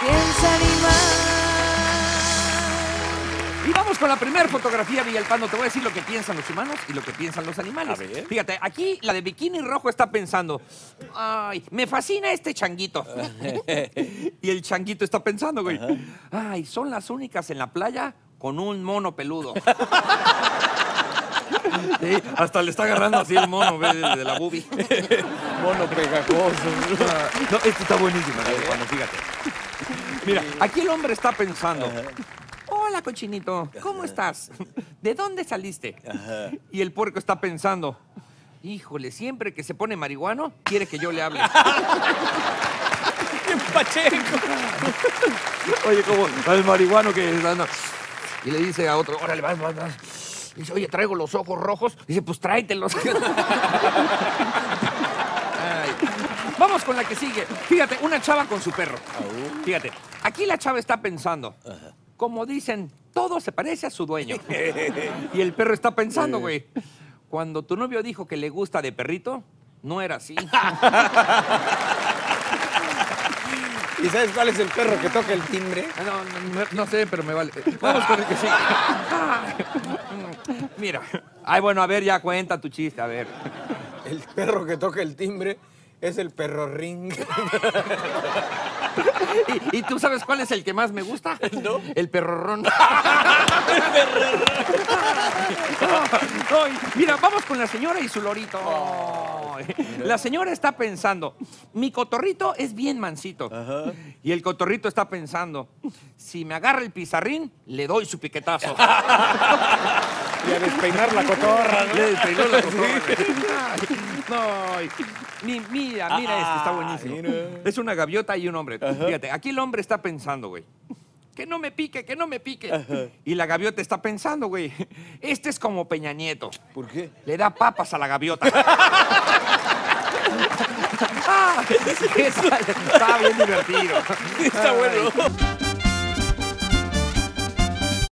piensa animal. Y vamos con la primera fotografía, Villalpando. Te voy a decir lo que piensan los humanos y lo que piensan los animales. A ver. Fíjate, aquí la de bikini rojo está pensando, ay, me fascina este changuito. y el changuito está pensando, güey, ay, son las únicas en la playa con un mono peludo. Sí, hasta le está agarrando así el mono, de, la boobie. Mono pegajoso. No, esto está buenísimo, Villalpando, fíjate. Mira, aquí el hombre está pensando. Hola, cochinito, ¿cómo estás? ¿De dónde saliste? Y el puerco está pensando. Híjole, siempre que se pone marihuano, quiere que yo le hable. Pacheco. Oye, como el marihuano que. Y le dice a otro, órale, vas, vas, vas. Dice, oye, traigo los ojos rojos. Dice, pues tráetelos. Ay. Vamos con la que sigue. Fíjate, una chava con su perro. Fíjate, aquí la chava está pensando. Como dicen, todo se parece a su dueño. y el perro está pensando, güey. Cuando tu novio dijo que le gusta de perrito, no era así. ¿Y sabes cuál es el perro que toca el timbre? Ah, No, no, no sé, pero me vale. Vamos con el que sigue. Mira. Ay, bueno, a ver, ya cuenta tu chiste, a ver. El perro que toca el timbre es el perro ring. ¿Y, y tú sabes cuál es el que más me gusta? ¿No? El perrorrón. Ay, mira, vamos con la señora y su lorito. La señora está pensando, mi cotorrito es bien mansito. Y el cotorrito está pensando, si me agarra el pizarrín, le doy su piquetazo. Y a despeinar la cotorra, ¿no? Le despeinó la cotorra. Ay. Mi- mira, mira este, está Ah, buenísimo. mira. Es una gaviota y un hombre. Fíjate, aquí el hombre está pensando, güey. Que no me pique, que no me pique. Y la gaviota está pensando, güey. Este es como Peña Nieto. ¿Por qué? Le da papas a la gaviota. Ah, está, está bien divertido. Está bueno.